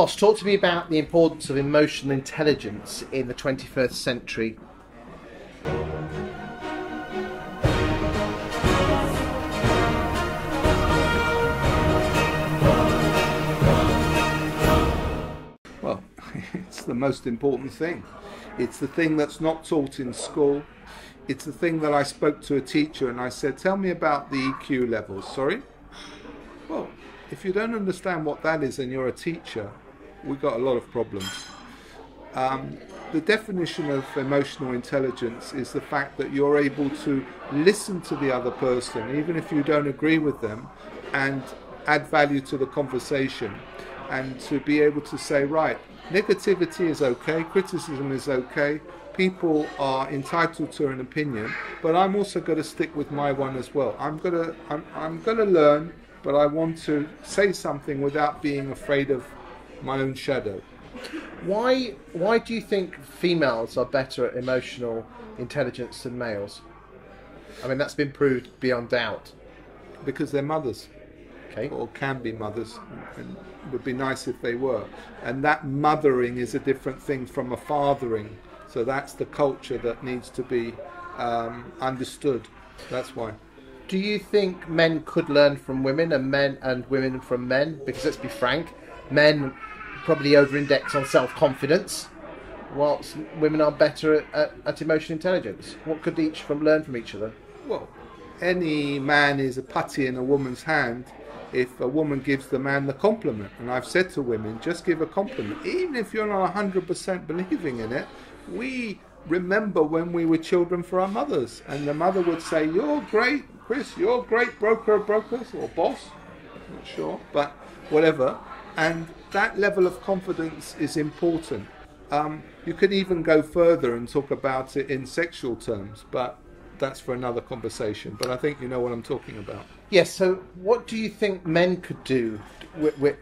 Boss, talk to me about the importance of emotional intelligence in the 21st century. Well, it's the most important thing. It's the thing that's not taught in school. It's the thing that I spoke to a teacher and I said, Tell me about the EQ levels. Sorry? Well, if you don't understand what that is and you're a teacher, we've got a lot of problems. Um, the definition of emotional intelligence is the fact that you're able to listen to the other person, even if you don't agree with them, and add value to the conversation, and to be able to say, right, negativity is okay, criticism is okay, people are entitled to an opinion, but I'm also going to stick with my one as well. I'm going to I'm, I'm going to learn, but I want to say something without being afraid of my own shadow. Why, why do you think females are better at emotional intelligence than males? I mean, that's been proved beyond doubt. Because they're mothers. Okay. or can be mothers, and it would be nice if they were. And that mothering is a different thing from a fathering. So that's the culture that needs to be um, understood. That's why. Do you think men could learn from women and men and women from men? Because let's be frank, men probably over-index on self-confidence, whilst women are better at, at, at emotional intelligence. What could each from learn from each other? Well, any man is a putty in a woman's hand if a woman gives the man the compliment. And I've said to women, just give a compliment. Even if you're not 100% believing in it, we remember when we were children for our mothers. And the mother would say, You're great, Chris, you're great broker of brokers or boss. Not sure, but whatever. And that level of confidence is important. Um, you could even go further and talk about it in sexual terms, but that's for another conversation. But I think you know what I'm talking about. Yes. So, what do you think men could do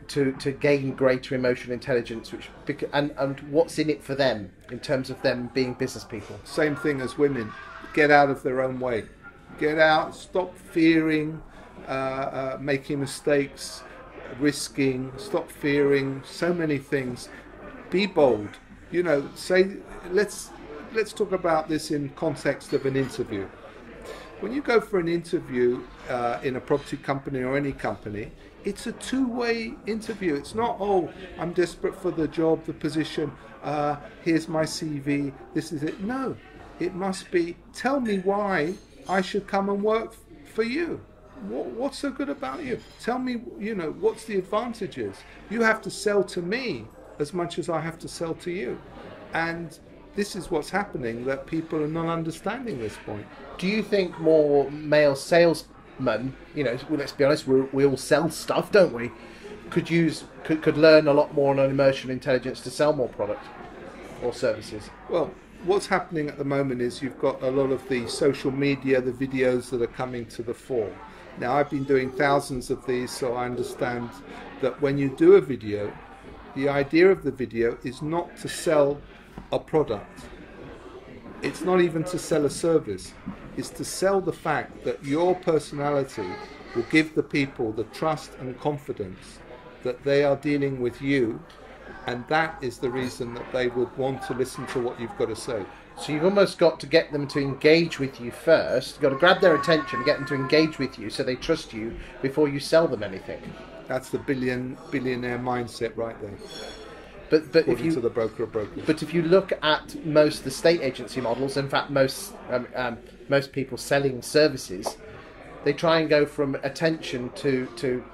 to to gain greater emotional intelligence? Which and and what's in it for them in terms of them being business people? Same thing as women. Get out of their own way. Get out. Stop fearing uh, uh, making mistakes, risking. Stop fearing so many things. Be bold. You know, say let's let's talk about this in context of an interview. When you go for an interview uh, in a property company or any company, it's a two-way interview. It's not oh, I'm desperate for the job, the position. Uh, here's my CV. This is it. No, it must be. Tell me why I should come and work for you. What, what's so good about you? Tell me, you know, what's the advantages? You have to sell to me as much as I have to sell to you. And this is what's happening that people are not understanding this point. Do you think more male salesmen, you know, well, let's be honest, we we all sell stuff, don't we? Could use could, could learn a lot more on emotional intelligence to sell more product or services. Well, what's happening at the moment is you've got a lot of the social media, the videos that are coming to the fore. Now, I've been doing thousands of these, so I understand that when you do a video, the idea of the video is not to sell a product. It's not even to sell a service. It's to sell the fact that your personality will give the people the trust and confidence that they are dealing with you, and that is the reason that they would want to listen to what you've got to say. So you've almost got to get them to engage with you first. You've got to grab their attention, get them to engage with you, so they trust you before you sell them anything. That's the billion billionaire mindset right there. But but if you to the broker. But if you look at most the state agency models, in fact, most um, um, most people selling services, they try and go from attention to to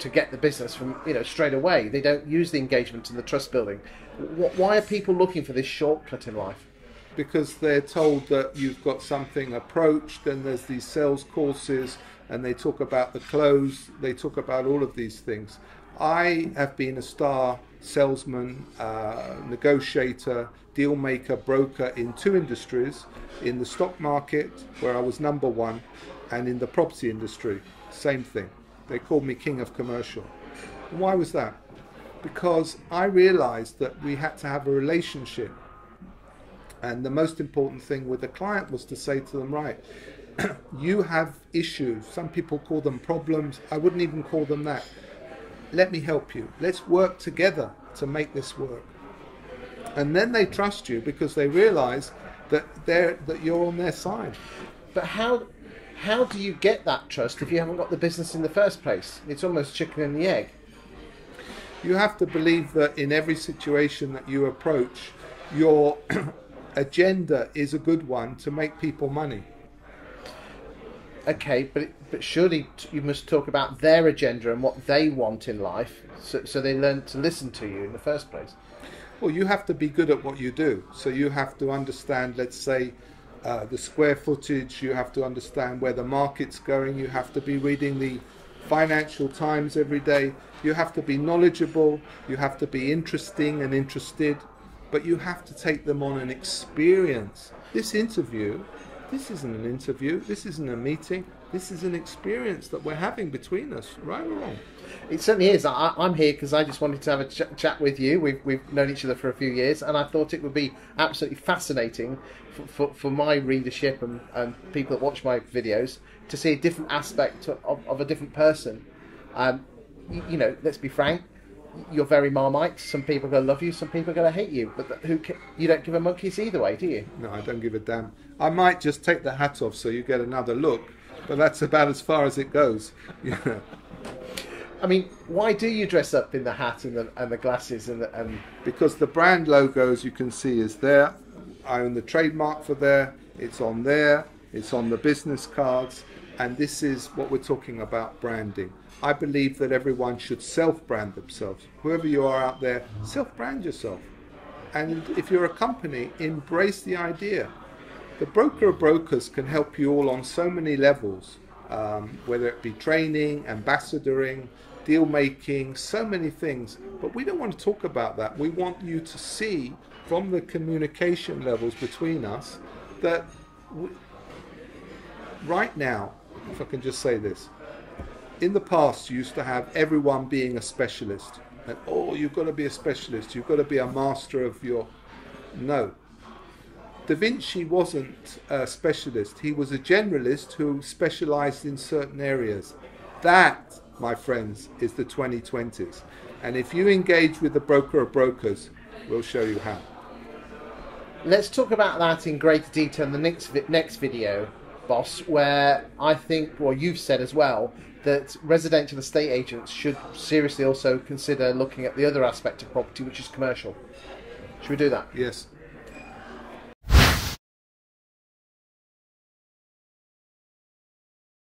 to get the business from you know straight away. They don't use the engagement and the trust building. Why are people looking for this shortcut in life? because they're told that you've got something approached and there's these sales courses and they talk about the close they talk about all of these things i have been a star salesman uh, negotiator deal maker broker in two industries in the stock market where i was number one and in the property industry same thing they called me king of commercial why was that because i realized that we had to have a relationship and the most important thing with the client was to say to them, right, you have issues. Some people call them problems. I wouldn't even call them that. Let me help you. Let's work together to make this work. And then they trust you because they realize that they're that you're on their side. But how how do you get that trust if you haven't got the business in the first place? It's almost chicken and the egg. You have to believe that in every situation that you approach, your agenda is a good one to make people money. Okay, but but surely you must talk about their agenda and what they want in life, so, so they learn to listen to you in the first place. Well, you have to be good at what you do. So you have to understand, let's say, uh, the square footage. You have to understand where the market's going. You have to be reading the Financial Times every day. You have to be knowledgeable. You have to be interesting and interested. But you have to take them on an experience. This interview, this isn't an interview. This isn't a meeting. This is an experience that we're having between us, right or wrong. It certainly is. I, I'm here because I just wanted to have a ch- chat with you. We've, we've known each other for a few years, and I thought it would be absolutely fascinating for, for, for my readership and, and people that watch my videos to see a different aspect of, of a different person. Um, you, you know, let's be frank. You're very marmite. Some people are going to love you. Some people are going to hate you. But th- who ca- you don't give a monkey's either way, do you? No, I don't give a damn. I might just take the hat off so you get another look, but that's about as far as it goes. You know. I mean, why do you dress up in the hat and the, and the glasses and, the, and because the brand logo, as you can see, is there. I own the trademark for there. It's on there. It's on the business cards, and this is what we're talking about branding. I believe that everyone should self-brand themselves. Whoever you are out there, self-brand yourself. And if you're a company, embrace the idea. The broker of brokers can help you all on so many levels, um, whether it be training, ambassadoring, deal making, so many things. But we don't want to talk about that. We want you to see from the communication levels between us that we, right now, if I can just say this, in the past, you used to have everyone being a specialist. And, oh, you've got to be a specialist. You've got to be a master of your. No. Da Vinci wasn't a specialist. He was a generalist who specialized in certain areas. That, my friends, is the 2020s. And if you engage with the broker of brokers, we'll show you how. Let's talk about that in greater detail in the next vi- next video, boss. Where I think, well, you've said as well that residential estate agents should seriously also consider looking at the other aspect of property, which is commercial. Should we do that? Yes.